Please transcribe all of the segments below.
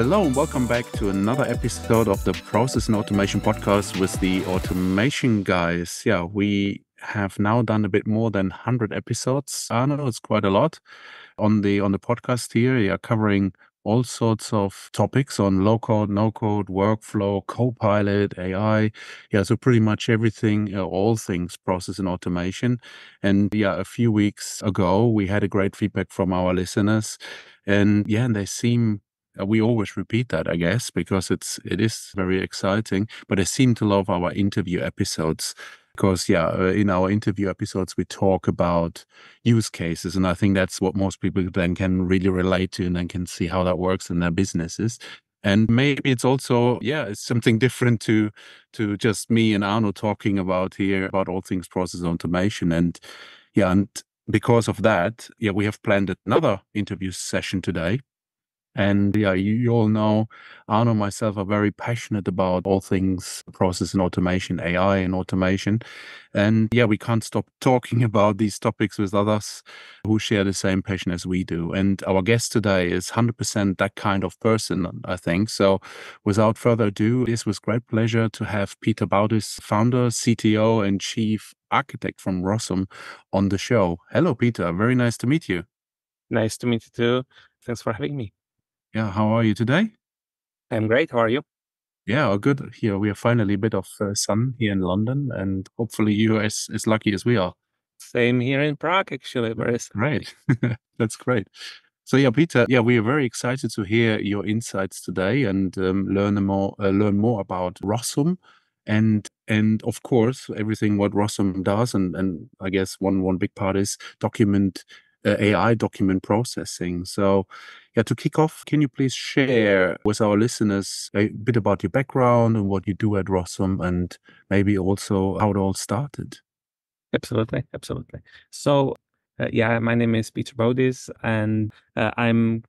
Hello and welcome back to another episode of the Process and Automation podcast with the Automation Guys. Yeah, we have now done a bit more than 100 episodes. I know it's quite a lot on the on the podcast here. Yeah, covering all sorts of topics on low code, no code, workflow, copilot, AI. Yeah, so pretty much everything, uh, all things process and automation. And yeah, a few weeks ago, we had a great feedback from our listeners. And yeah, and they seem we always repeat that, I guess, because it's it is very exciting. But I seem to love our interview episodes. Because yeah uh, in our interview episodes we talk about use cases and i think that's what most people then can really relate to and then can see how that works in their businesses. And maybe it's also yeah it's something different to to just me and arno talking about here about all things process automation. And yeah and because of that yeah we have planned another interview session today and yeah, you, you all know Arno and myself are very passionate about all things process and automation, AI and automation. And yeah, we can't stop talking about these topics with others who share the same passion as we do. And our guest today is 100% that kind of person, I think. So without further ado, it is with great pleasure to have Peter Baudis, founder, CTO, and chief architect from Rossum on the show. Hello, Peter. Very nice to meet you. Nice to meet you too. Thanks for having me. Yeah, how are you today? I'm great. How are you? Yeah, oh, good. Here we are finally a bit of uh, sun here in London, and hopefully you are as, as lucky as we are. Same here in Prague, actually. Very great. That's great. So yeah, Peter, yeah, we are very excited to hear your insights today and um, learn more uh, learn more about Rossum and and of course everything what Rossum does and and I guess one one big part is document uh, AI document processing. So, yeah, to kick off, can you please share with our listeners a bit about your background and what you do at Rossum and maybe also how it all started? Absolutely, absolutely. So, uh, yeah, my name is Peter Baudis, and uh, I'm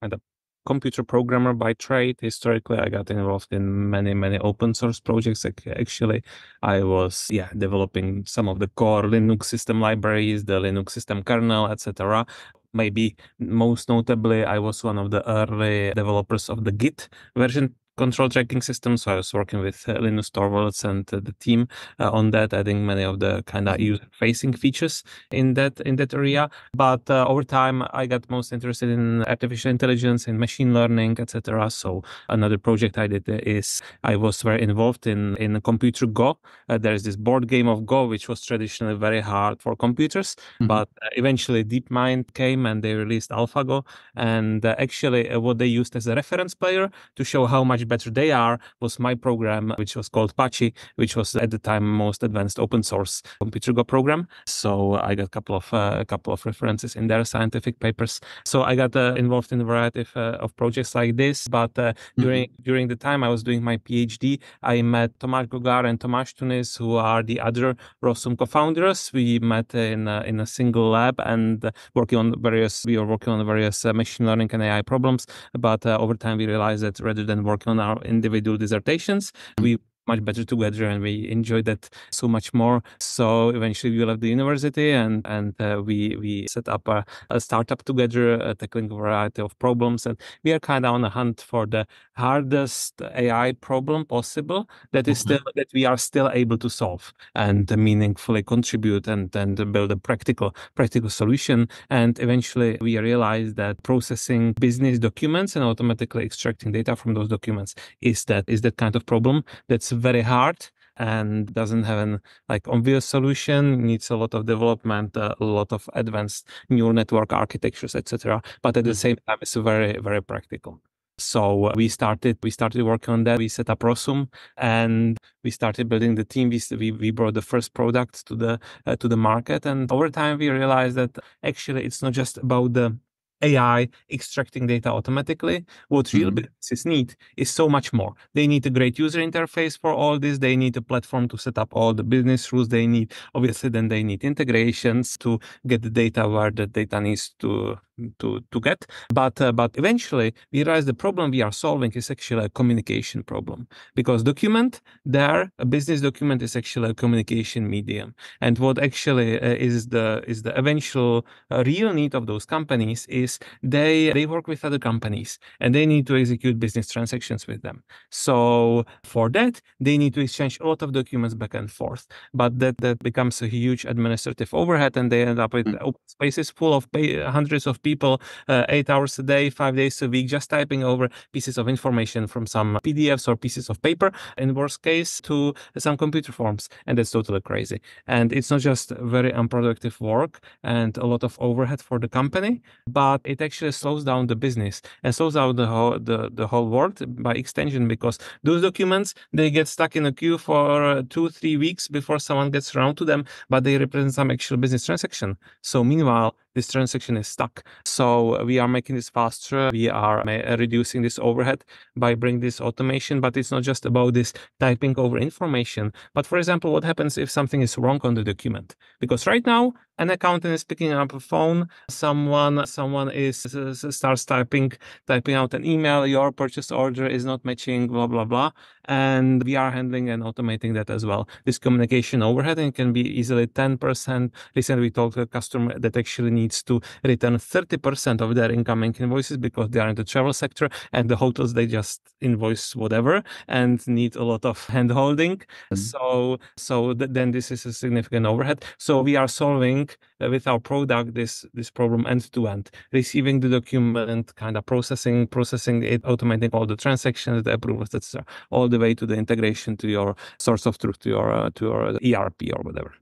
kind of computer programmer by trade. Historically, I got involved in many, many open source projects. Actually, I was yeah developing some of the core Linux system libraries, the Linux system kernel, etc. Maybe most notably, I was one of the early developers of the Git version control tracking system. So I was working with uh, Linus Torvalds and uh, the team uh, on that, adding many of the kind of user facing features in that in that area. But uh, over time, I got most interested in artificial intelligence and machine learning, etc. So another project I did is I was very involved in in computer Go. Uh, there is this board game of Go, which was traditionally very hard for computers, mm-hmm. but uh, eventually DeepMind came and they released AlphaGo, and actually what they used as a reference player to show how much better they are was my program, which was called Pachi, which was at the time most advanced open source computer Go program. So I got a couple of uh, a couple of references in their scientific papers. So I got uh, involved in a variety of, uh, of projects like this. But uh, mm-hmm. during during the time I was doing my PhD, I met Tomáš Gogar and Tomáš Tunys, who are the other Rossum co-founders. We met in a, in a single lab and working on various. We were working on various uh, machine learning and AI problems. But uh, over time, we realized that rather than working on our individual dissertations. We much better together and we enjoyed that so much more. So eventually we left the university and and uh, we we set up a, a startup together uh, tackling a variety of problems. And we are kind of on a hunt for the hardest ai problem possible that is mm-hmm. still that we are still able to solve and meaningfully contribute and and build a practical practical solution. And eventually we realized that processing business documents and automatically extracting data from those documents is that is that kind of problem that's very hard and doesn't have an like obvious solution needs a lot of development uh, a lot of advanced neural network architectures etc but at the mm-hmm. same time it's very very practical. So uh, we started we started working on that. We set up Rossum and we started building the team. We, we, brought the first product to the uh, to the market. And over time we realized that actually it's not just about the AI extracting data automatically. What real mm-hmm. businesses need is so much more. They need a great user interface for all this. They need a platform to set up all the business rules they need. Obviously, then they need integrations to get the data where the data needs to to to get but uh, but eventually we realize the problem we are solving is actually a communication problem because document there a business document is actually a communication medium and what actually uh, is the is the eventual uh, real need of those companies is they they work with other companies and they need to execute business transactions with them. So for that, they need to exchange a lot of documents back and forth. But that that becomes a huge administrative overhead, and they end up with mm. open spaces full of hundreds of people, uh, eight hours a day, five days a week, just typing over pieces of information from some PDFs or pieces of paper. In worst case, to some computer forms, and that's totally crazy. And it's not just very unproductive work and a lot of overhead for the company, but it actually slows down the business and slows down the whole the, the whole world by extension because those documents they get stuck in a queue for uh, two three weeks before someone gets around to them, but they represent some actual business transaction. So meanwhile, this transaction is stuck. So we are making this faster. We are reducing this overhead by bringing this automation. But it's not just about this typing over information. But for example, what happens if something is wrong on the document? Because right now an accountant is picking up a phone someone someone is uh, starts typing typing out an email your purchase order is not matching blah blah blah and we are handling and automating that as well this communication overhead and can be easily 10% recently we talked to a customer that actually needs to return 30% of their incoming invoices because they are in the travel sector and the hotels they just invoice whatever and need a lot of hand holding mm-hmm. so so th- then this is a significant overhead so we are solving uh, with our product this this problem end to end, receiving the document, kind of processing processing it, automating all the transactions, the approvals, etc., all the way to the integration to your source of truth, to your uh, to your ERP or whatever.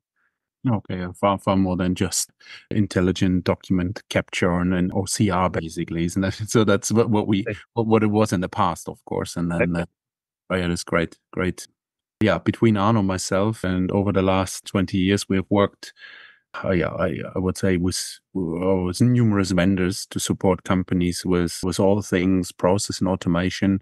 Okay, far far more than just intelligent document capture and, and OCR basically, isn't it? So that's what, what we what, what it was in the past, of course, and then uh, oh yeah, that's great, great. Yeah, between Arno myself, and over the last twenty years, we have worked uh, yeah, I, I would say with, uh, with numerous vendors to support companies with with all things process and automation.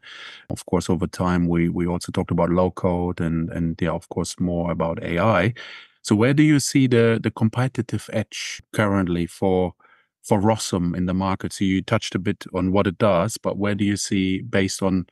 Of course, over time we we also talked about low code and and yeah, of course, more about AI. So where do you see the the competitive edge currently for for Rossum in the market? So you touched a bit on what it does, but where do you see based on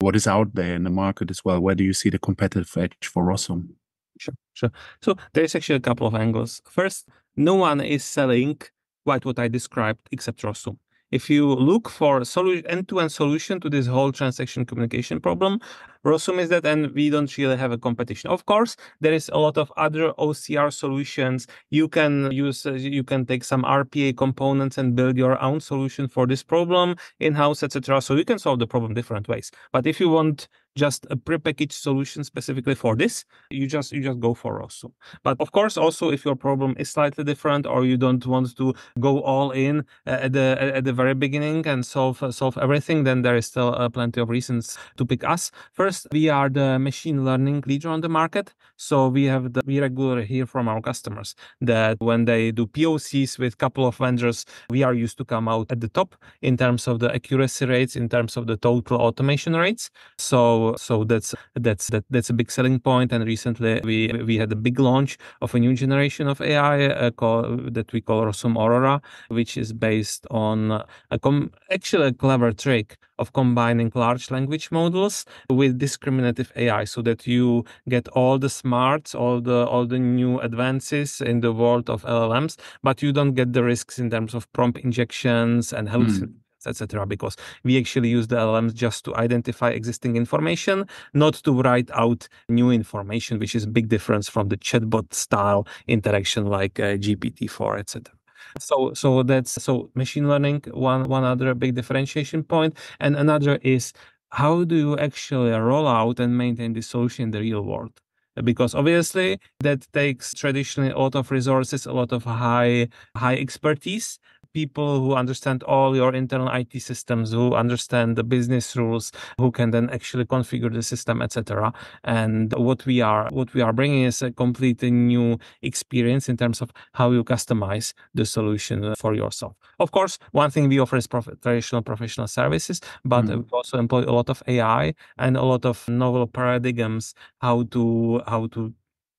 what is out there in the market as well? Where do you see the competitive edge for Rossum? Sure, sure. So there's actually a couple of angles. First, no one is selling quite what I described except Rossum. If you look for a end-to-end solution to this whole transaction communication problem, Rossum is that, and we don't really have a competition. Of course, there is a lot of other OCR solutions. You can use, uh, you can take some RPA components and build your own solution for this problem in-house, etc. So you can solve the problem different ways. But if you want just a prepackaged solution specifically for this, you just you just go for Rossum. But of course, also if your problem is slightly different or you don't want to go all in uh, at the at the very beginning and solve uh, solve everything, then there is still uh, plenty of reasons to pick us. First First, we are the machine learning leader on the market. So we have the, we regularly hear from our customers that when they do POCs with a couple of vendors, we are used to come out at the top in terms of the accuracy rates, in terms of the total automation rates. So so that's that's that, that's a big selling point. And recently we we had a big launch of a new generation of AI uh, call, that we call Rossum Aurora, which is based on a com- actually a clever trick of combining large language models with discriminative AI so that you get all the smarts, all the all the new advances in the world of LLMs, but you don't get the risks in terms of prompt injections and hallucinations. Mm etc. Because we actually use the LLMs just to identify existing information, not to write out new information, which is a big difference from the chatbot style interaction like uh, GPT-4, etc. So so that's so machine learning one one other big differentiation point, and another is how do you actually roll out and maintain the solution in the real world? Because obviously that takes traditionally a lot of resources, a lot of high high expertise, people who understand all your internal IT systems, who understand the business rules, who can then actually configure the system, etc. And what we are what we are bringing is a completely new experience in terms of how you customize the solution for yourself. Of course, one thing we offer is prof- traditional professional services, but mm. we also employ a lot of AI and a lot of novel paradigms how to how to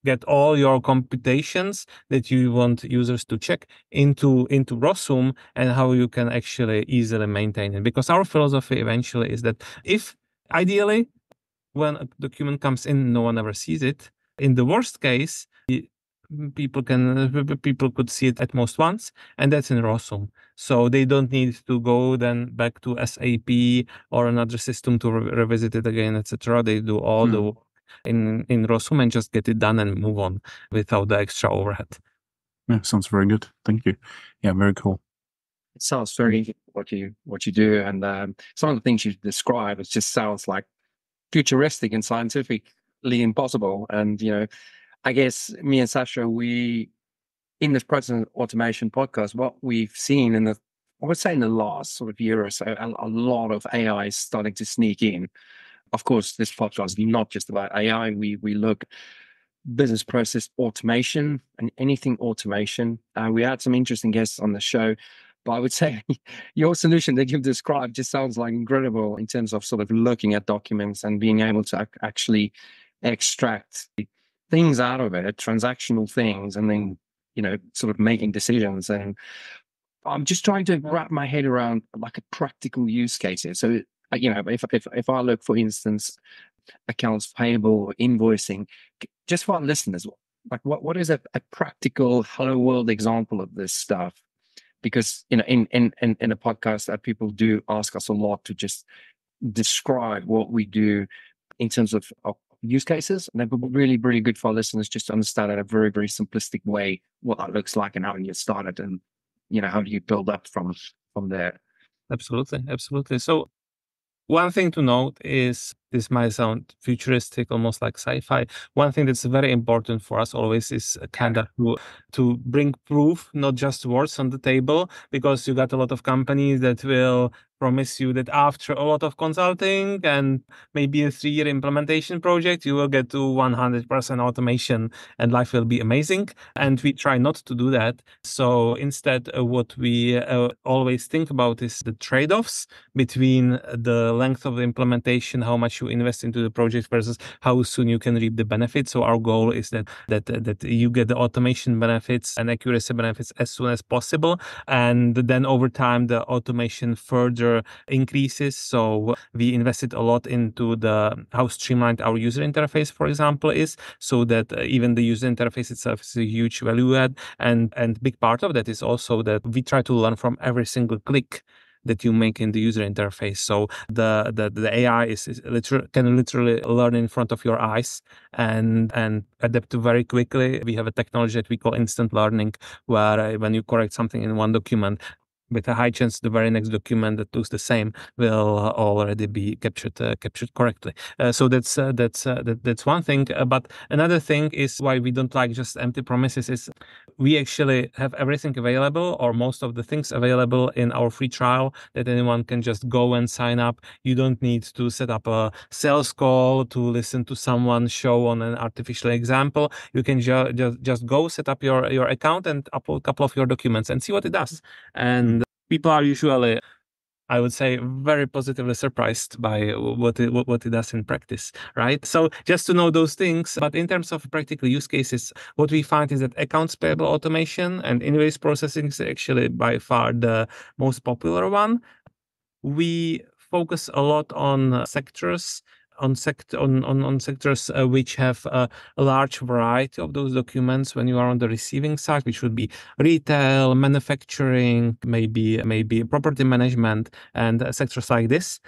get all your computations that you want users to check into into Rossum and how you can actually easily maintain it. Because our philosophy eventually is that if ideally when a document comes in, no one ever sees it. In the worst case, people can people could see it at most once, and that's in Rossum. So they don't need to go then back to SAP or another system to re- revisit it again, etc. They do all the work in in Rossum and just get it done and move on without the extra overhead. Yeah, sounds very good. Thank you. Yeah, very cool. It sounds very what you what you do, and um, some of the things you describe. It just sounds like futuristic and scientifically impossible. And you know, I guess me and Sascha, we in this process automation podcast, what we've seen in the I would say in the last sort of year or so, a, a lot of AI is starting to sneak in. Of course, this podcast is not just about AI. We we look business process automation and anything automation. Uh, we had some interesting guests on the show, but I would say your solution that you've described just sounds like incredible in terms of sort of looking at documents and being able to ac- actually extract things out of it, transactional things, and then you know sort of making decisions. And I'm just trying to wrap my head around like a practical use case here. So you know, if if if I look, for instance, accounts payable, invoicing, just for our listeners, like what, what is a, a practical hello world example of this stuff? Because you know, in, in in in a podcast that people do ask us a lot to just describe what we do in terms of, of use cases, and be really, really good for our listeners just to understand in a very, very simplistic way what that looks like and how you started, and you know how do you build up from from there. Absolutely, absolutely. So one thing to note is this might sound futuristic, almost like sci-fi. One thing that's very important for us always is kind of to, to bring proof, not just words on the table, because you got a lot of companies that will promise you that after a lot of consulting and maybe a three year implementation project, you will get to 100% automation and life will be amazing. And we try not to do that. So instead, uh, what we uh, always think about is the trade offs between the length of the implementation, how much you invest into the project versus how soon you can reap the benefits. So our goal is that, that, that you get the automation benefits and accuracy benefits as soon as possible. And then over time, the automation further increases. So we invested a lot into the how streamlined our user interface, for example, is so that uh, even the user interface itself is a huge value add. And and big part of that is also that we try to learn from every single click that you make in the user interface. So the the, the AI is, is can literally learn in front of your eyes and and adapt very quickly. We have a technology that we call instant learning, where uh, when you correct something in one document, with a high chance the very next document that looks the same will already be captured uh, captured correctly. Uh, so that's uh, that's uh, that, that's one thing. Uh, but another thing is why we don't like just empty promises is we actually have everything available or most of the things available in our free trial that anyone can just go and sign up. You don't need to set up a sales call to listen to someone show on an artificial example. You can ju- just just go set up your your account and upload a couple of your documents and see what it does. And people are usually I would say very positively surprised by what it, what it does in practice, right? So just to know those things. But in terms of practical use cases, what we find is that accounts payable automation and invoice processing is actually by far the most popular one. We focus a lot on sectors on, sect- on, on, on sectors uh, which have uh, a large variety of those documents when you are on the receiving side, which would be retail, manufacturing, maybe maybe property management, and uh, sectors like this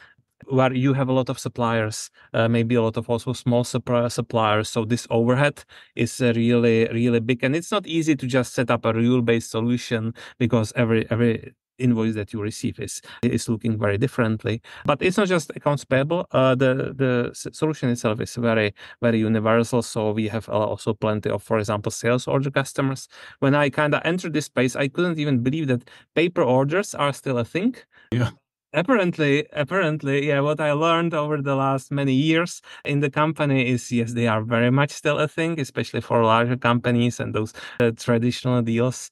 where you have a lot of suppliers, uh, maybe a lot of also small suppliers. So this overhead is uh, really, really big, and it's not easy to just set up a rule-based solution because every every invoice that you receive is is looking very differently. But it's not just accounts payable. Uh, the the solution itself is very very universal. So we have also plenty of, for example, sales order customers. When I kind of entered this space, I couldn't even believe that paper orders are still a thing. Yeah apparently apparently yeah what i learned over the last many years in the company is yes they are very much still a thing especially for larger companies and those uh, traditional deals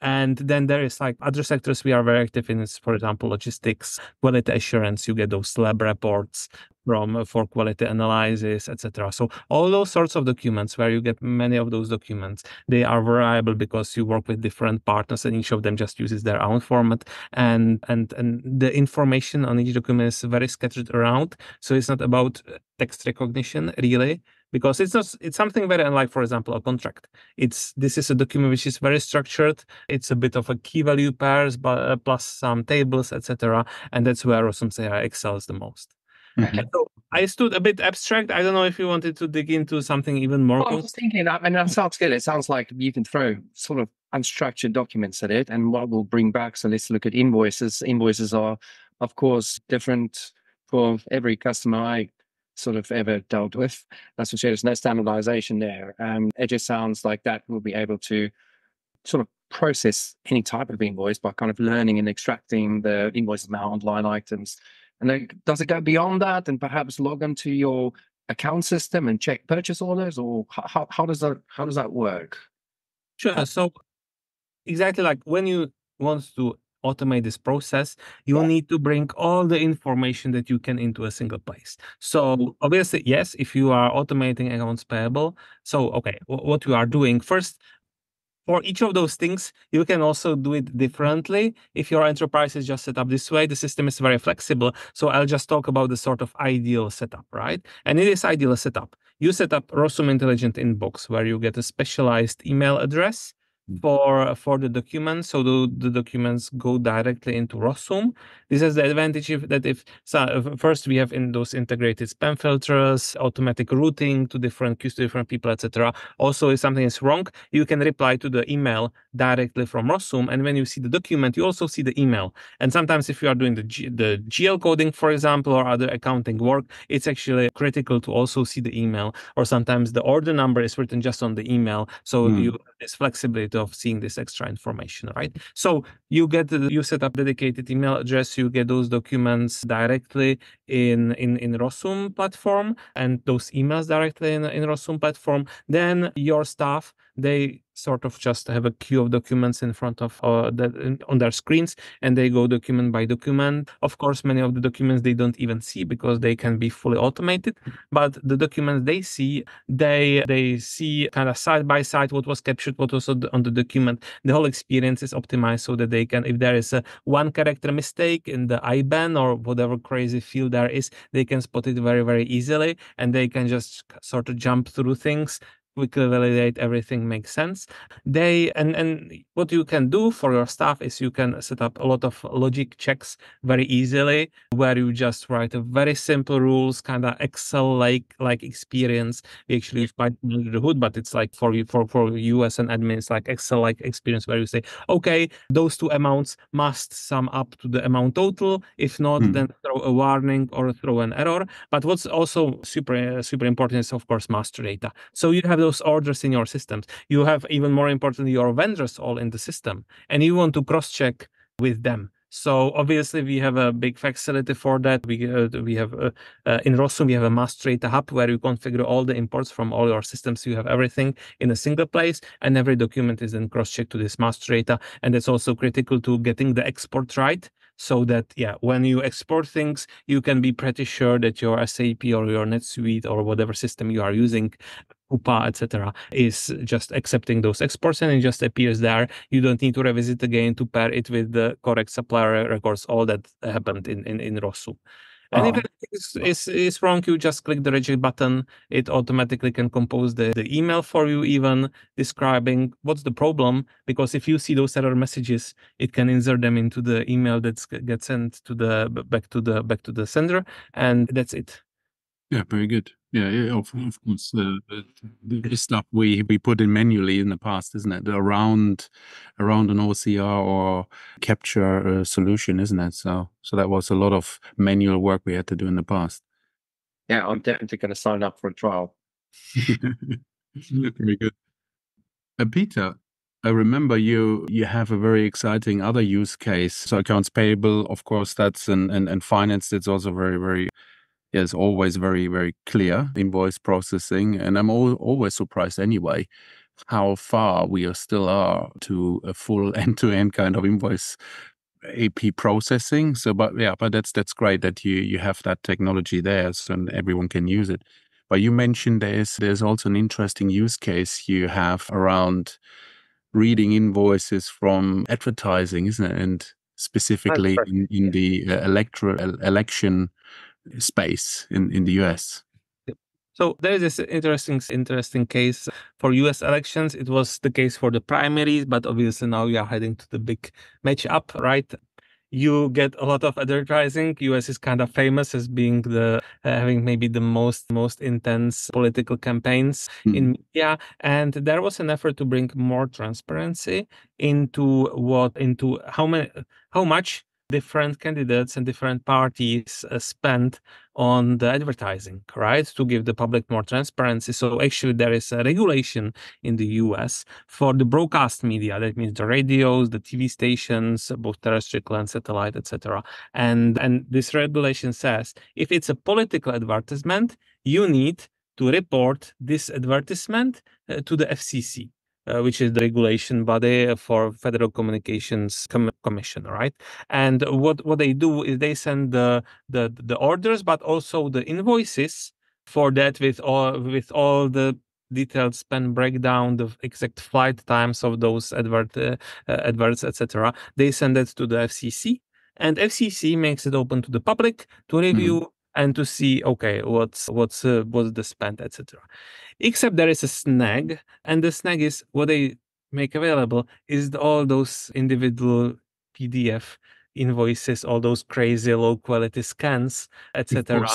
and then there is like other sectors we are very active in, is, for example, logistics, quality assurance. You get those lab reports from uh, for quality analysis, etc. So all those sorts of documents where you get many of those documents, they are variable because you work with different partners and each of them just uses their own format. And and and the information on each document is very scattered around. So it's not about text recognition really because it's not it's something very unlike for example a contract it's this is a document which is very structured it's a bit of a key value pairs but uh, plus some tables etc and that's where Rossum AI excels the most mm-hmm. so I stood a bit abstract. I don't know if you wanted to dig into something even more. Well, I was thinking that, and that sounds good. It sounds like you can throw sort of unstructured documents at it, and what will bring back. So let's look at invoices. Invoices are, of course, different for every customer I sort of ever dealt with. That's for sure. There's no standardization there. And it just sounds like that will be able to sort of process any type of invoice by kind of learning and extracting the invoice amount, line items. And then does it go beyond that and perhaps log into your account system and check purchase orders or how, how does that how does that work? Sure. So exactly like when you want to automate this process, you yeah. need to bring all the information that you can into a single place. So obviously, yes, if you are automating accounts payable, so okay, what you are doing first, for each of those things, you can also do it differently. If your enterprise is just set up this way, the system is very flexible. So I'll just talk about the sort of ideal setup, right? And it is ideal setup. You set up Rossum Intelligent Inbox, where you get a specialized email address for for the documents so the, the documents go directly into Rossum. This has the advantage if, that if so first we have in those integrated spam filters, automatic routing to different queues to different people, etc. Also, if something is wrong, you can reply to the email directly from Rossum, and when you see the document, you also see the email. And sometimes, if you are doing the G, the GL coding, for example, or other accounting work, it's actually critical to also see the email. Or sometimes the order number is written just on the email, so mm. you this flexibility of seeing this extra information, right? So you get you set up dedicated email address, you get those documents directly in in in Rossum platform, and those emails directly in in Rossum platform. Then your staff they sort of just have a queue of documents in front of uh, the, on their screens and they go document by document. Of course many of the documents they don't even see because they can be fully automated but the documents they see they they see kind of side by side what was captured what was on the document. The whole experience is optimized so that they can if there is a one character mistake in the IBAN or whatever crazy field there is they can spot it very very easily and they can just sort of jump through things quickly validate everything makes sense. They and and what you can do for your staff is you can set up a lot of logic checks very easily where you just write a very simple rules kind of excel like like experience. We actually use python under the hood but it's like for you for for you as an admin it's like excel like experience where you say okay those two amounts must sum up to the amount total. If not hmm. then throw a warning or throw an error. But what's also super super important is of course master data. So you have those orders in your systems. You have even more importantly your vendors all in the system, and you want to cross check with them. So obviously we have a big facility for that. We uh, we have uh, uh, in Rossum we have a master data hub where you configure all the imports from all your systems. You have everything in a single place, and every document is then cross-checked to this master data. And it's also critical to getting the export right so that yeah when you export things you can be pretty sure that your sap or your netsuite or whatever system you are using Coupa, etc., is just accepting those exports and it just appears there. You don't need to revisit again to pair it with the correct supplier records, all that happened in, in, in Rossum. And if ah. it is, is, wrong, you just click the reject button. It automatically can compose the, the email for you, even describing what's the problem. Because if you see those error messages, it can insert them into the email that gets sent to the back to the back to the sender, and that's it. Yeah, very good. Yeah, yeah, of, of course. The, the, stuff we we put in manually in the past, isn't it? Around around an OCR or capture uh, solution, isn't it? So so that was a lot of manual work we had to do in the past. Yeah, I'm definitely going to sign up for a trial. very good. Uh, Peter, I remember you you have a very exciting other use case. So accounts payable, of course, that's and and, and finance. It's also very very is always very, very clear invoice processing. And I'm al- always surprised anyway how far we are still are to a full end-to-end kind of invoice AP processing. So, but yeah, but that's that's great that you you have that technology there, so everyone can use it. But you mentioned there's there's also an interesting use case you have around reading invoices from advertising, isn't it? And specifically in, in the uh, electro election space in, in the US. So there is this interesting, interesting case for U.S. elections. It was the case for the primaries, but obviously now we are heading to the big match up, right? You get a lot of advertising. U.S. is kind of famous as being the uh, having maybe the most most intense political campaigns mm. in media, and there was an effort to bring more transparency into what into how many how much different candidates and different parties uh, spend on the advertising, right? To give the public more transparency. So actually there is a regulation in the US for the broadcast media. That means the radios, the TV stations, both terrestrial and satellite, etc. And and this regulation says if it's a political advertisement, you need to report this advertisement uh, to the FCC uh, which is the regulation body for Federal Communications Com- Commission, right? And what what they do is they send the the the orders, but also the invoices for that with all with all the detailed spend breakdown, the exact flight times of those advert uh, uh, adverts, etc. They send it to the FCC, and FCC makes it open to the public to review. Mm-hmm and to see okay what's what's uh, what's the spend etc except there is a snag and the snag is what they make available is all those individual pdf invoices all those crazy low quality scans etc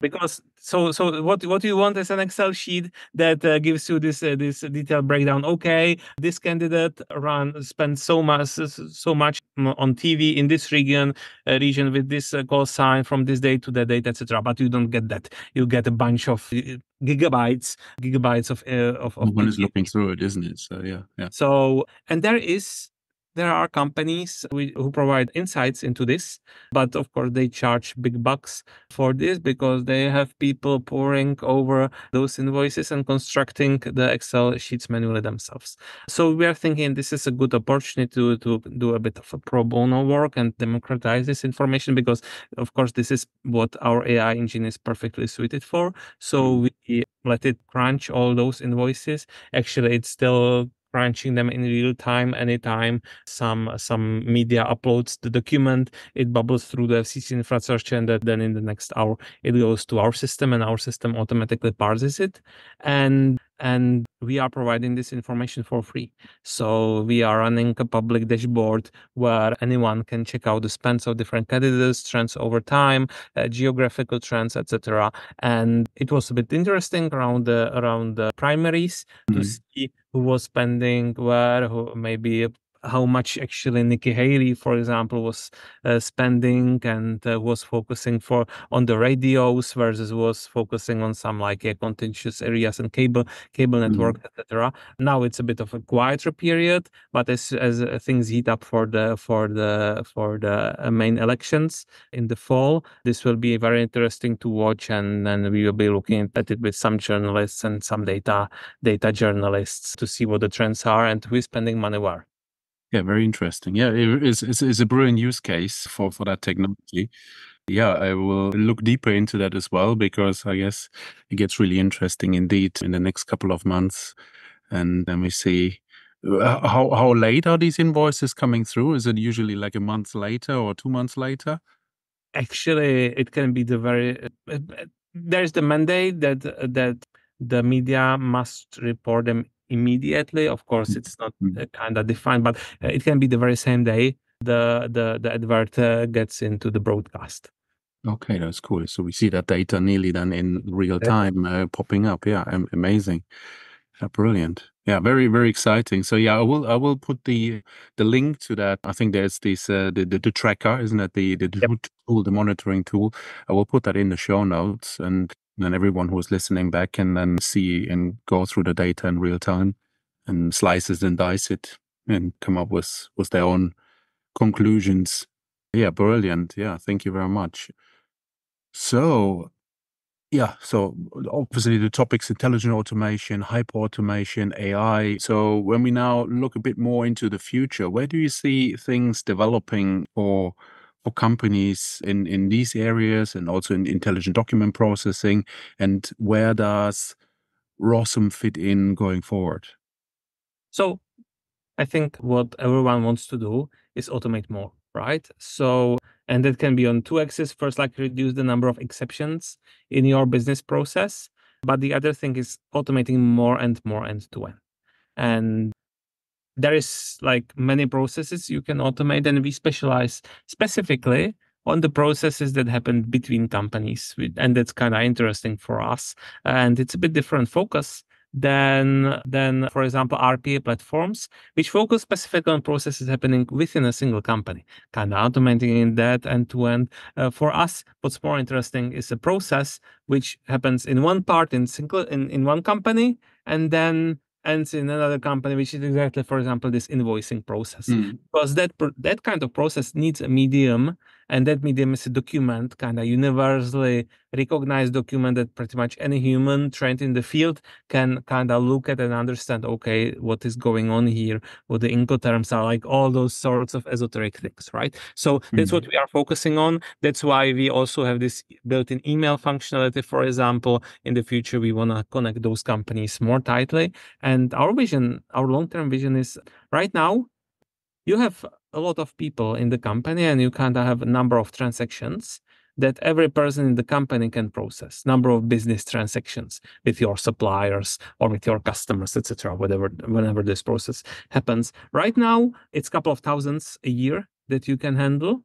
because so so what what you want is an excel sheet that uh, gives you this uh, this detailed breakdown. Okay this candidate run spent so much so much on tv in this region uh, region with this uh, call sign from this date to that date etc but you don't get that. You get a bunch of uh, gigabytes gigabytes of uh, of, of one is looking through it isn't it? So yeah yeah. So and there is there are companies who provide insights into this, but of course they charge big bucks for this because they have people pouring over those invoices and constructing the Excel sheets manually themselves. So we are thinking this is a good opportunity to, to do a bit of a pro bono work and democratize this information because of course this is what our AI engine is perfectly suited for. So we let it crunch all those invoices. Actually, it's still crunching them in real time anytime some some media uploads the document it bubbles through the fcc infrastructure and then in the next hour it goes to our system and our system automatically parses it and and we are providing this information for free. So we are running a public dashboard where anyone can check out the spends of different candidates, trends over time, uh, geographical trends, etc. And it was a bit interesting around the around the primaries mm-hmm. to see who was spending where, who maybe how much actually Nikki Haley, for example, was uh, spending and uh, was focusing for on the radios versus was focusing on some like uh, contentious areas and cable cable network, mm-hmm. etc. Now it's a bit of a quieter period, but as as uh, things heat up for the for the for the uh, main elections in the fall, this will be very interesting to watch, and then we will be looking at it with some journalists and some data data journalists to see what the trends are and who is spending money where. Yeah, very interesting. Yeah, it is it's, a brilliant use case for for that technology. Yeah, I will look deeper into that as well because I guess it gets really interesting indeed in the next couple of months. And then we see uh, how how late are these invoices coming through? Is it usually like a month later or two months later? Actually, it can be the very. Uh, uh, there's the mandate that that the media must report them immediately. Of course, mm. it's not mm. uh, kind of defined, but uh, it can be the very same day the the the advert uh, gets into the broadcast. Okay, that's cool. So we see that data nearly then in real time uh, popping up. Yeah, amazing. Brilliant. Yeah, very very exciting. So yeah, I will I will put the the link to that. I think there's this uh, the, the, the tracker, isn't it? The the yep. tool, the monitoring tool. I will put that in the show notes, and then everyone who is listening back can then see and go through the data in real time and slice it and dice it and come up with with their own conclusions. Yeah, brilliant. Yeah, thank you very much. So, yeah, so obviously the topics intelligent automation, hyper automation, AI. So, when we now look a bit more into the future, where do you see things developing or for companies in in these areas and also in intelligent document processing? And where does Rossum fit in going forward? So I think what everyone wants to do is automate more, right? So, and that can be on two axes. First, like reduce the number of exceptions in your business process. But the other thing is automating more and more end to end. And there is like many processes you can automate, and we specialize specifically on the processes that happen between companies. And that's kind of interesting for us. And it's a bit different focus than than for example RPA platforms, which focus specifically on processes happening within a single company, kind of automating that end to end. Uh, for us, what's more interesting is a process which happens in one part in single in, in one company, and then ends in another company, which is exactly, for example, this invoicing process. Mm. Because that that kind of process needs a medium and that medium is a document kind of universally recognized document that pretty much any human trained in the field can kind of look at and understand okay what is going on here what the incoterms are like all those sorts of esoteric things right so mm-hmm. that's what mm-hmm. we are focusing on that's why we also have this built-in email functionality for example in the future we want to connect those companies more tightly and our vision our long-term vision is right now you have a lot of people in the company and you kind of have a number of transactions that every person in the company can process. Number of business transactions with your suppliers or with your customers etc whatever whenever this process happens. Right now it's a couple of thousands a year that you can handle.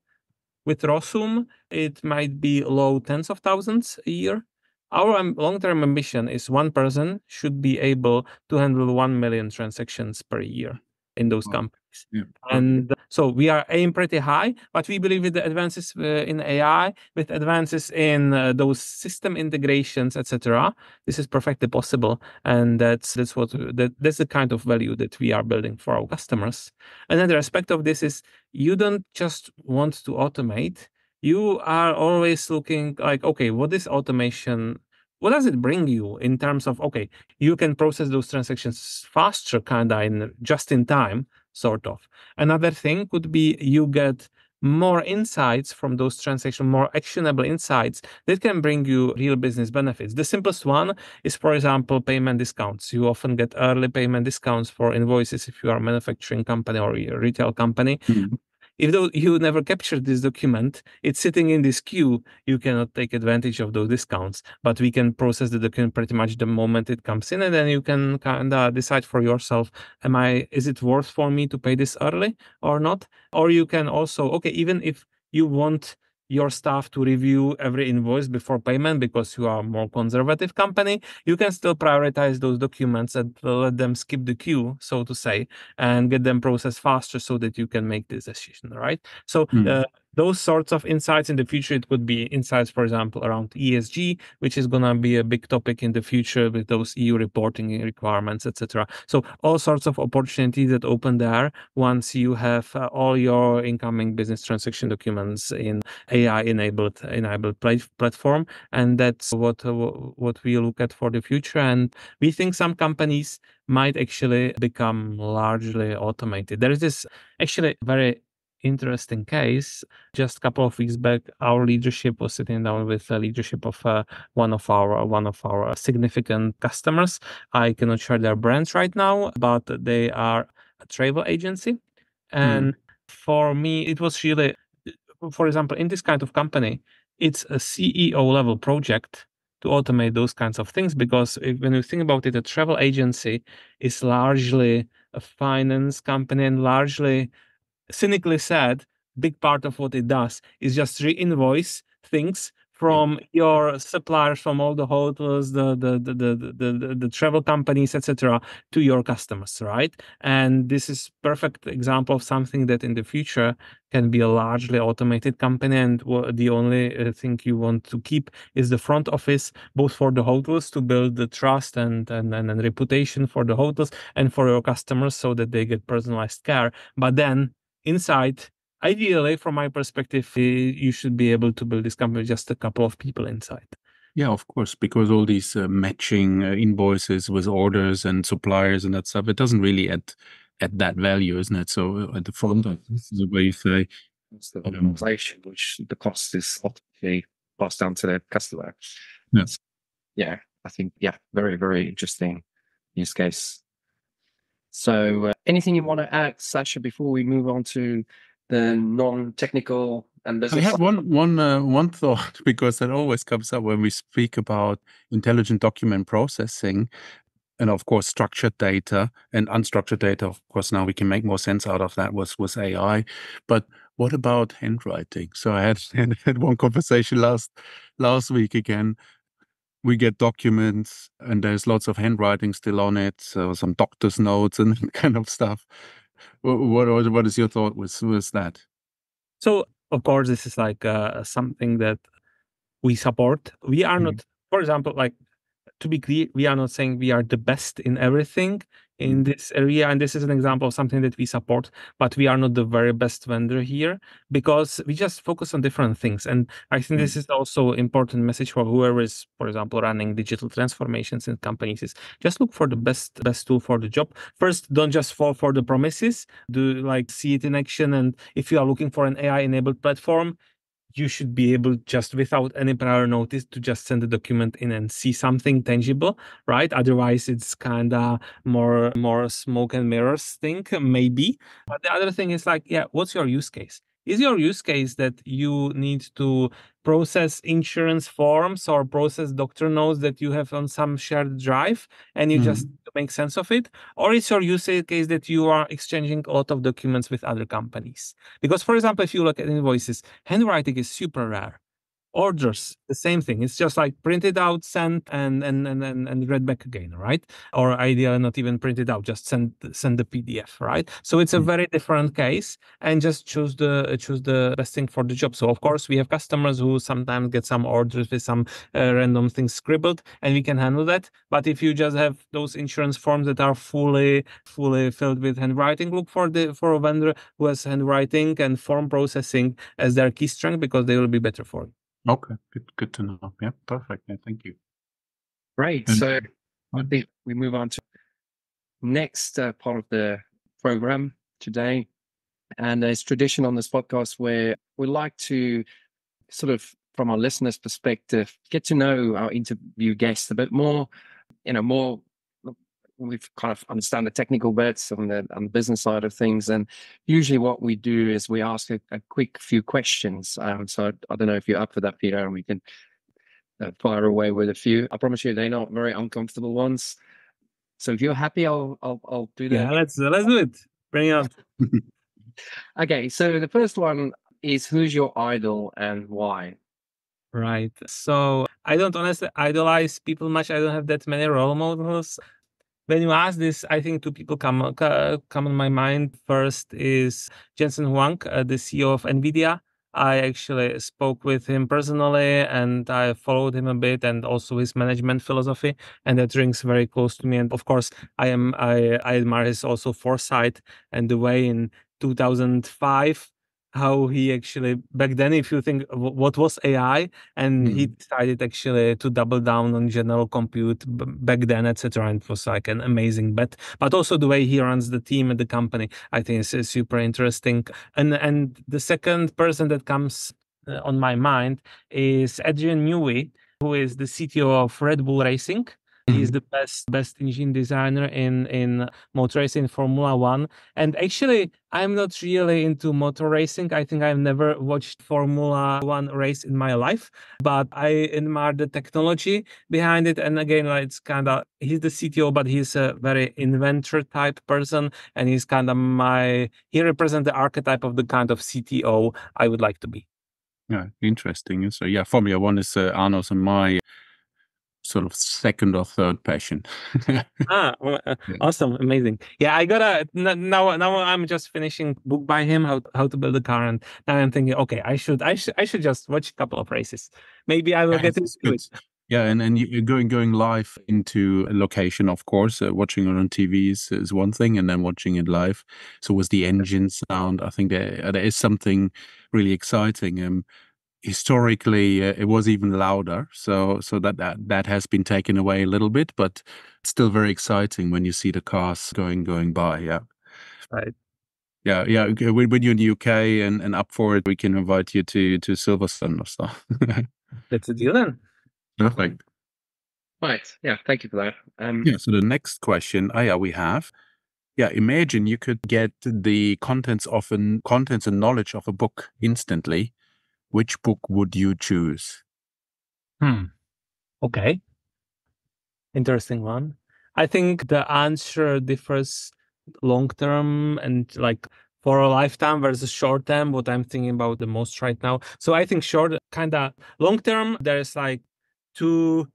With Rossum it might be low tens of thousands a year. Our long-term ambition is one person should be able to handle 1 million transactions per year in those companies yeah. And so we are aiming pretty high, but we believe with the advances uh, in AI, with advances in uh, those system integrations, etc., this is perfectly possible, and that's that's what that, that's the kind of value that we are building for our customers. Another aspect of this is you don't just want to automate; you are always looking like, okay, what is automation what does it bring you in terms of okay you can process those transactions faster kind of in just in time sort of. Another thing could be you get more insights from those transactions, more actionable insights that can bring you real business benefits. The simplest one is, for example, payment discounts. You often get early payment discounts for invoices if you are a manufacturing company or a retail company. Mm-hmm if though you never captured this document, it's sitting in this queue, you cannot take advantage of those discounts. But we can process the document pretty much the moment it comes in, and then you can kind of decide for yourself, am I is it worth for me to pay this early or not? Or you can also, okay, even if you want your staff to review every invoice before payment because you are a more conservative company, you can still prioritize those documents and let them skip the queue, so to say, and get them processed faster so that you can make this decision, right? So mm. uh, those sorts of insights in the future it could be insights for example around esg which is going to be a big topic in the future with those eu reporting requirements etc so all sorts of opportunities that open there once you have uh, all your incoming business transaction documents in ai enabled enabled platform. And that's what uh, what we look at for the future. And we think some companies might actually become largely automated. There is this actually very interesting case. Just a couple of weeks back, our leadership was sitting down with the leadership of uh, one of our one of our significant customers. I cannot share their brands right now, but they are a travel agency, and mm. for me, it was really, for example, in this kind of company, it's a CEO level project to automate those kinds of things because if, when you think about it, a travel agency is largely a finance company and largely cynically said, big part of what it does is just re-invoice things from your suppliers, from all the hotels, the the the the the, the, travel companies, etc., to your customers, right? And this is perfect example of something that in the future can be a largely automated company, and the only uh, thing you want to keep is the front office, both for the hotels to build the trust and and, and, and reputation for the hotels, and for your customers so that they get personalized care. But then inside ideally from my perspective you should be able to build this company with just a couple of people inside. Yeah of course because all these uh, matching uh, invoices with orders and suppliers and that stuff it doesn't really add add that value isn't it? So uh, at the front this is the way you say it's the um, which the cost is ultimately passed down to the customer. Yes yeah i think yeah very very interesting use case so, uh, anything you want to add, Sascha, before we move on to the non-technical and I business. have side? one one uh, one thought because that always comes up when we speak about intelligent document processing, and of course structured data and unstructured data. Of course, now we can make more sense out of that with with AI. But what about handwriting? So I had had one conversation last last week again. We get documents and there's lots of handwriting still on it, so some doctor's notes and kind of stuff. What what, what is your thought with with that? So of course, this is like uh, something that we support. We are Mhm. not, for example, like to be clear, we are not saying we are the best in everything in this area, and this is an example of something that we support. But we are not the very best vendor here because we just focus on different things. And I think this mm. is also important message for whoever is, for example, running digital transformations in companies is just look for the best best tool for the job. First, don't just fall for the promises. Do like see it in action. And if you are looking for an AI enabled platform, you should be able just without any prior notice to just send the document in and see something tangible right? Otherwise it's kind of more more smoke and mirrors thing maybe. But the other thing is like yeah what's your use case is your use case that you need to process insurance forms or process doctor notes that you have on some shared drive and you just mm-hmm. make sense of it? Or is your use case that you are exchanging a lot of documents with other companies? Because for example if you look at invoices handwriting is super rare orders the same thing. It's just like printed out sent and and and and, and read back again right? Or ideally not even printed out just send send the pdf right? So it's a Mm. very different case and just choose the choose the best thing for the job. So of course we have customers who sometimes get some orders with some uh, random things scribbled and we can handle that. But if you just have those insurance forms that are fully fully filled with handwriting look for the for a vendor who has handwriting and form processing as their key strength because they will be better for you Okay, good, good to know. Yeah, perfect. Yeah, thank you. Great. And- So I think we move on to next uh, part of the program today. And it's tradition on this podcast where we like to sort of, from our listeners' perspective, get to know our interview guests a bit more, you know, more. We've kind of understand the technical bits on the on the business side of things, and usually what we do is we ask a, a quick few questions. Um, so I, I don't know if you're up for that, Peter, and we can uh, fire away with a few. I promise you, they're not very uncomfortable ones. So if you're happy, I'll I'll, I'll do that. yeah let's let's do it bring it on Okay, so the first one is who's your idol and why? Right. So I don't honestly idolize people much. I don't have that many role models. When you ask this, I think two people come come on my mind. First is Jensen Huang, uh, the CEO of Nvidia. I actually spoke with him personally, and I followed him a bit, and also his management philosophy, and that rings very close to me. And of course, I am I, I admire his also foresight and the way in 2005 how he actually back then if you think what was ai and he decided actually to double down on general compute b- back then etc and it was like an amazing bet. But also the way he runs the team at the company i think is, is super interesting. And and the second person that comes uh, on my mind is adrian newey who is the cto of red bull racing He's the best best engine designer in in motor racing Formula One. And actually, I'm not really into motor racing. I think I've never watched Formula One race in my life, but I admire the technology behind it. And again, like, it's kind of he's the CTO, but he's a very inventor type person, and he's kind of my he represents the archetype of the kind of CTO I would like to be. Yeah, interesting. So yeah, Formula One is uh, Arno's and my sort of second or third passion. ah, well, uh, Yeah. awesome, amazing. Yeah, I gotta now. Now I'm just finishing book by him how how to build a car, and now I'm thinking, okay, I should I should I should just watch a couple of races. Maybe I will Yeah, get into good. it. Yeah, and and you- going going live into a location, of course, uh, watching it on TV is, is one thing, and then watching it live. So with the engine sound, I think there there is something really exciting. Um, historically, uh, it was even louder, so so that, that that has been taken away a little bit, but still very exciting when you see the cars going going by. Yeah. Right. Yeah, yeah. When, when you're in the UK and, and up for it, we can invite you to to Silverstone or stuff. That's a deal then. Perfect. Right. Yeah. Thank you for that. Um, Yeah. So the next question, oh yeah, we have yeah, imagine you could get the contents of an contents and knowledge of a book instantly. Which book would you choose? Hmm. Okay. Interesting one. I think the answer differs long term and like for a lifetime versus short term, what I'm thinking about the most right now. So I think short, kind of long term, there's like two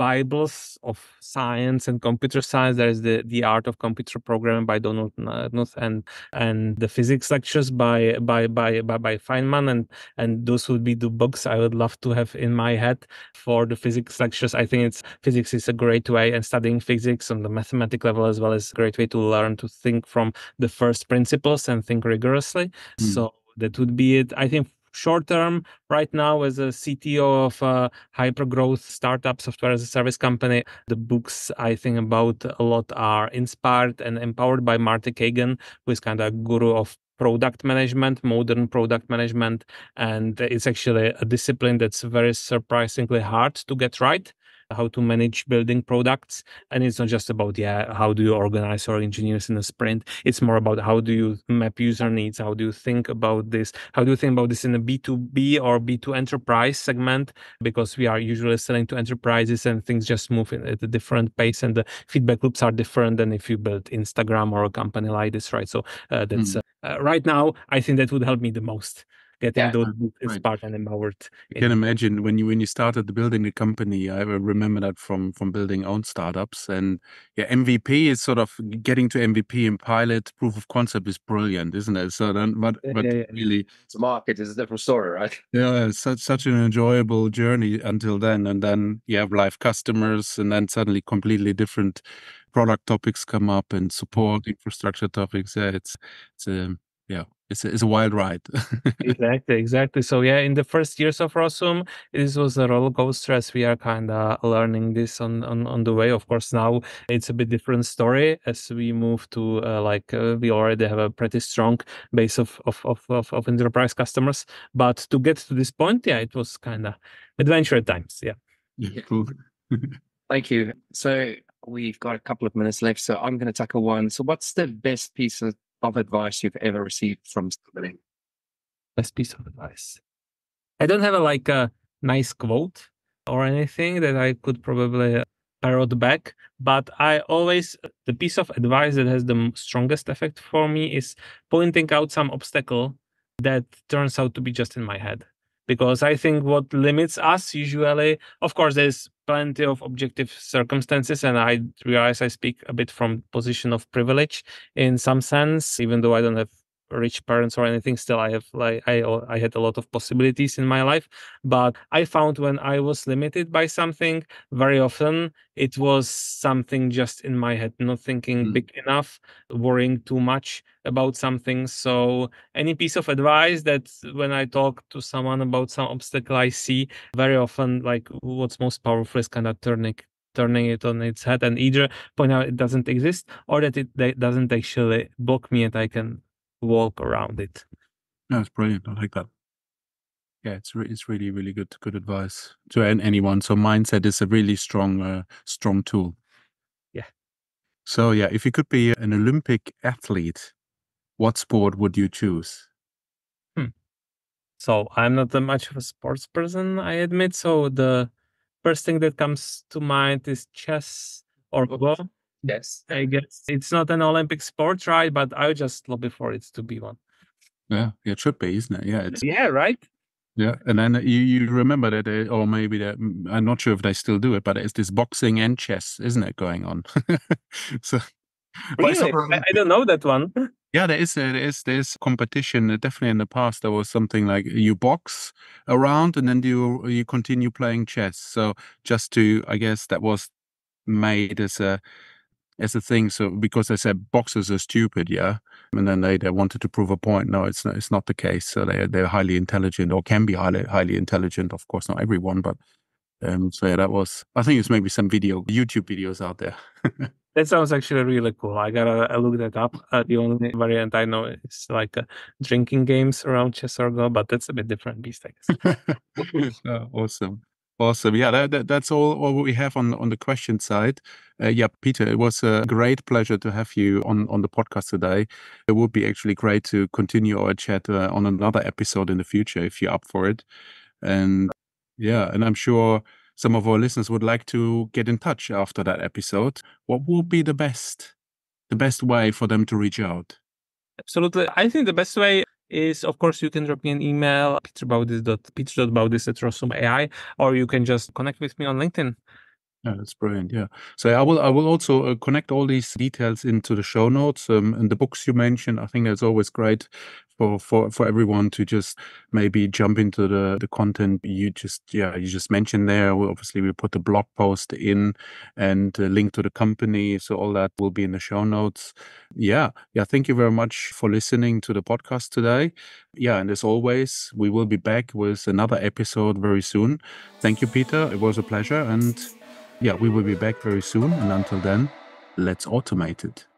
Bibles of science and computer science. There's the the art of computer programming by Donald Knuth and and the physics lectures by by by by, by Feynman and and those would be the books I would love to have in my head for the physics lectures. I think it's physics is a great way and studying physics on the mathematic level as well is a great way to learn to think from the first principles and think rigorously. Mm. So that would be it. I think short term right now as a cto of a hyper growth startup software as a service company the books i think about a lot are inspired and empowered by marty cagan who is kind of guru of product management modern product management and it's actually a discipline that's very surprisingly hard to get right how to manage building products. And it's not just about yeah how do you organize your engineers in a sprint. It's more about how do you map user needs? How do you think about this? How do you think about this in a b2b or b2 enterprise segment? Because we are usually selling to enterprises and things just move at a different pace and the feedback loops are different than if you build instagram or a company like this right? So uh, that's mm. uh, right now i think that would help me the most getting yeah, those right. part and empowered. You can imagine when you when you started building the company. I remember that from from building own startups, and yeah, MVP is sort of getting to MVP and pilot proof of concept is brilliant, isn't it? So then, but but yeah, yeah, really, the market is a different story, right? Yeah, such such an enjoyable journey until then, and then you have live customers, and then suddenly completely different product topics come up and support mm-hmm. infrastructure topics. Yeah, it's it's a yeah it's a, it's a wild ride. Exactly exactly. So yeah in the first years of Rossum, this was a roller coaster as we are kind of learning this on, on on the way. Of course now it's a bit different story as we move to uh, like uh, we already have a pretty strong base of of, of of of enterprise customers. But to get to this point yeah it was kind of adventure times yeah. Yeah thank you. So we've got a couple of minutes left so i'm going to tackle one. So what's the best piece of of advice you've ever received from somebody? Best piece of advice. I don't have a like a nice quote or anything that I could probably parrot back, but I always the piece of advice that has the strongest effect for me is pointing out some obstacle that turns out to be just in my head. Because I think what limits us usually, of course, there's plenty of objective circumstances and i realize i speak a bit from position of privilege in some sense even though i don't have rich parents or anything still i have like i i had a lot of possibilities in my life but i found when i was limited by something very often it was something just in my head not thinking mm. big enough worrying too much about something so any piece of advice that when i talk to someone about some obstacle i see very often like what's most powerful is kind of turning turning it on its head and either point out it doesn't exist or that it doesn't actually block me and i can walk around it. No, it's brilliant. I like that. Yeah, it's re- it's really really good good advice to anyone. So mindset is a really strong uh, strong tool. Yeah. So yeah, if you could be an Olympic athlete, what sport would you choose? Hmm. So I'm not that much of a sports person, I admit. So the first thing that comes to mind is chess or golf. Yes. I guess it's not an Olympic sport, right? But I would just lobby for it to be one. Yeah, it should be, isn't it? Yeah, it's yeah, right. Yeah, and then you you remember that, they, or maybe that mm, I'm not sure if they still do it, but it's this boxing and chess, isn't it, going on? so, really? I, I don't know that one. Yeah, uh, there is there is there's competition. Uh, definitely in the past, there was something like you box around and then you you continue playing chess. So just to, I guess that was made as a as a thing. So because they said boxers are stupid, yeah, and then they, they wanted to prove a point. No, it's not, it's not the case. So they they're highly intelligent or can be highly highly intelligent. Of course, not everyone, but um. So yeah, that was. I think it's maybe some video YouTube videos out there. that sounds actually really cool. I gotta look that up. Uh, the only variant I know is like uh, drinking games around chess or go, but that's a bit different beast, I guess. awesome. Awesome. Yeah, that, that, that's all, all we have on on the question side. Uh, yeah, Peter, it was a great pleasure to have you on on the podcast today. It would be actually great to continue our chat uh, on another episode in the future if you're up for it. And yeah, and I'm sure some of our listeners would like to get in touch after that episode. What would be the best the best way for them to reach out? Absolutely. I think the best way is of course you can drop me an email peter.baudis at Rossum AI or you can just connect with me on LinkedIn. Yeah, that's brilliant. Yeah. So I will I will also uh, connect all these details into the show notes um, and the books you mentioned. I think that's always great for for for everyone to just maybe jump into the the content you just yeah you just mentioned there. We obviously we put the blog post in and a link to the company, so all that will be in the show notes. Yeah, yeah. Thank you very much for listening to the podcast today. Yeah, and as always, we will be back with another episode very soon. Thank you, Peter. It was a pleasure and yeah, we will be back very soon. And until then, let's automate it.